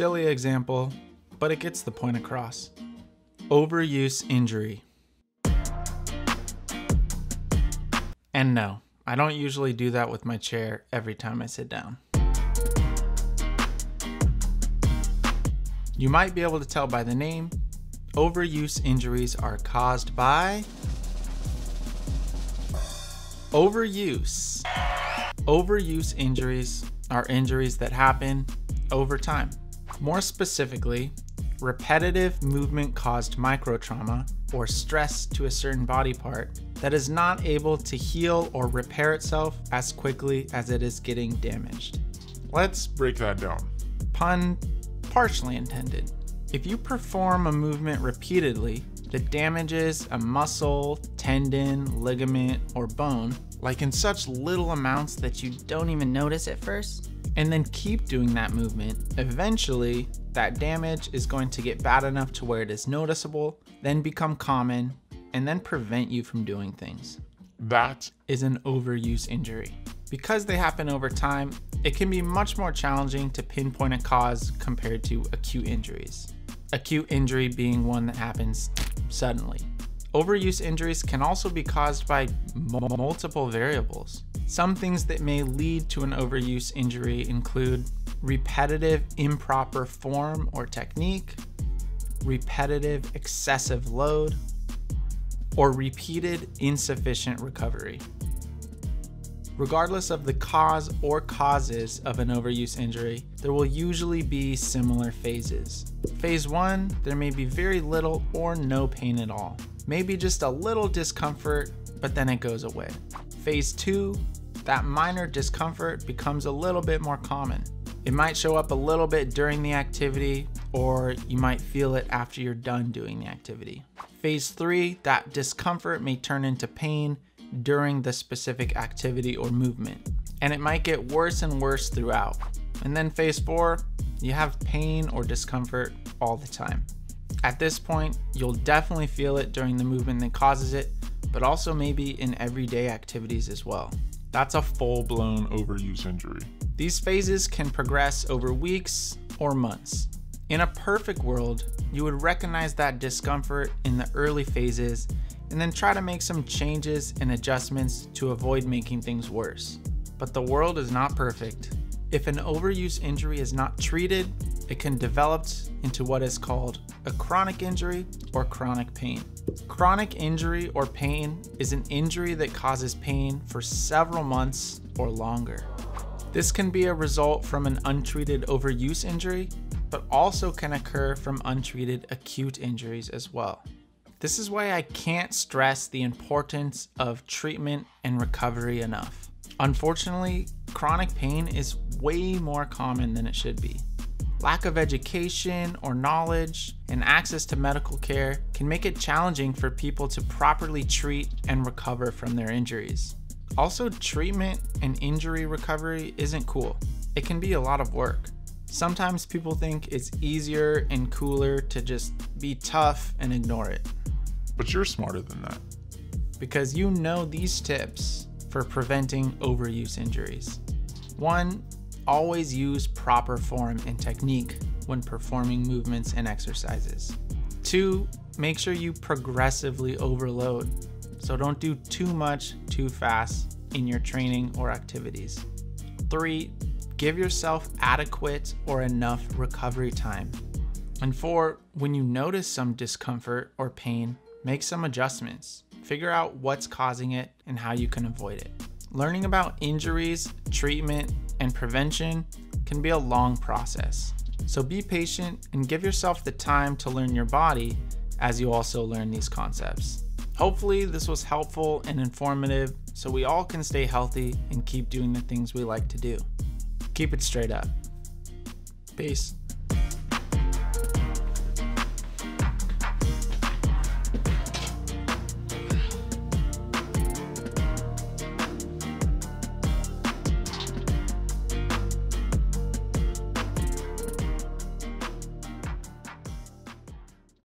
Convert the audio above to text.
Silly example, but it gets the point across. Overuse injury. And no, I don't usually do that with my chair every time I sit down. You might be able to tell by the name, overuse injuries are caused by overuse. Overuse injuries are injuries that happen over time. More specifically, repetitive movement caused microtrauma or stress to a certain body part that is not able to heal or repair itself as quickly as it is getting damaged. Let's break that down. Pun partially intended. If you perform a movement repeatedly that damages a muscle, tendon, ligament, or bone, like in such little amounts that you don't even notice at first, and then keep doing that movement, eventually that damage is going to get bad enough to where it is noticeable, then become common, and then prevent you from doing things. That is an overuse injury. Because they happen over time, it can be much more challenging to pinpoint a cause compared to acute injuries. Acute injury being one that happens suddenly. Overuse injuries can also be caused by multiple variables. Some things that may lead to an overuse injury include repetitive improper form or technique, repetitive excessive load, or repeated insufficient recovery. Regardless of the cause or causes of an overuse injury, there will usually be similar phases. Phase 1, there may be very little or no pain at all. Maybe just a little discomfort, but then it goes away. Phase 2, that minor discomfort becomes a little bit more common. It might show up a little bit during the activity, or you might feel it after you're done doing the activity. Phase 3, that discomfort may turn into pain during the specific activity or movement. And it might get worse and worse throughout. And then phase four, you have pain or discomfort all the time. At this point, you'll definitely feel it during the movement that causes it, but also maybe in everyday activities as well. That's a full blown overuse injury. These phases can progress over weeks or months. In a perfect world, you would recognize that discomfort in the early phases and then try to make some changes and adjustments to avoid making things worse. But the world is not perfect. If an overuse injury is not treated, it can develop into what is called a chronic injury or chronic pain. Chronic injury or pain is an injury that causes pain for several months or longer. This can be a result from an untreated overuse injury, but also can occur from untreated acute injuries as well. This is why I can't stress the importance of treatment and recovery enough. Unfortunately, chronic pain is way more common than it should be. Lack of education or knowledge and access to medical care can make it challenging for people to properly treat and recover from their injuries. Also, treatment and injury recovery isn't cool. It can be a lot of work. Sometimes people think it's easier and cooler to just be tough and ignore it. But you're smarter than that. Because you know these tips for preventing overuse injuries. One, always use proper form and technique when performing movements and exercises. Two, make sure you progressively overload. So don't do too much too fast in your training or activities. Three, give yourself adequate or enough recovery time. And four, when you notice some discomfort or pain, Make some adjustments. Figure out what's causing it and how you can avoid it. Learning about injuries, treatment, and prevention can be a long process. So be patient and give yourself the time to learn your body as you also learn these concepts. Hopefully, this was helpful and informative so we all can stay healthy and keep doing the things we like to do. Keep it straight up. Peace.